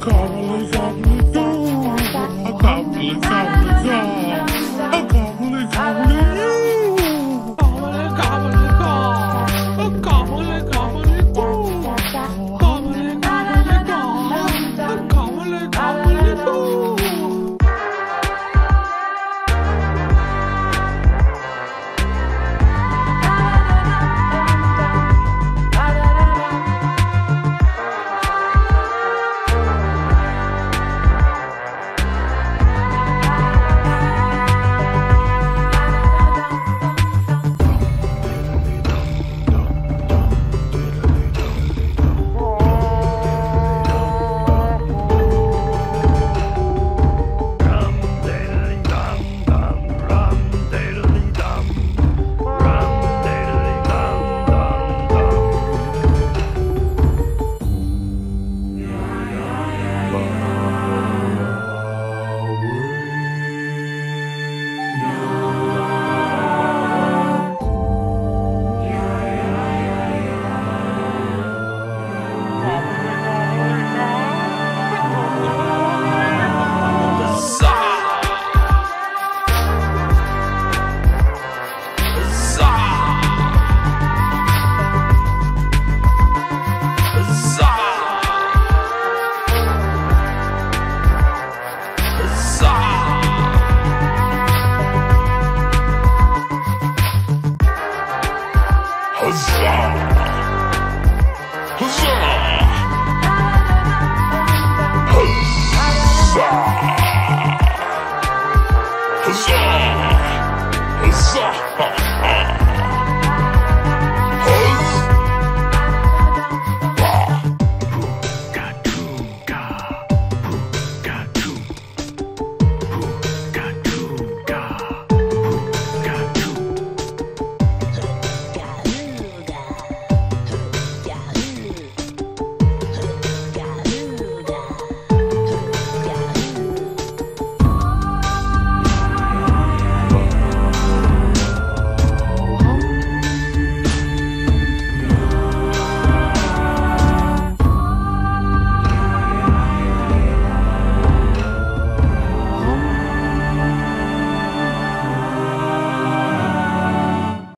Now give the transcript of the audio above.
I can't really, can't really, can't really, really, really, sure.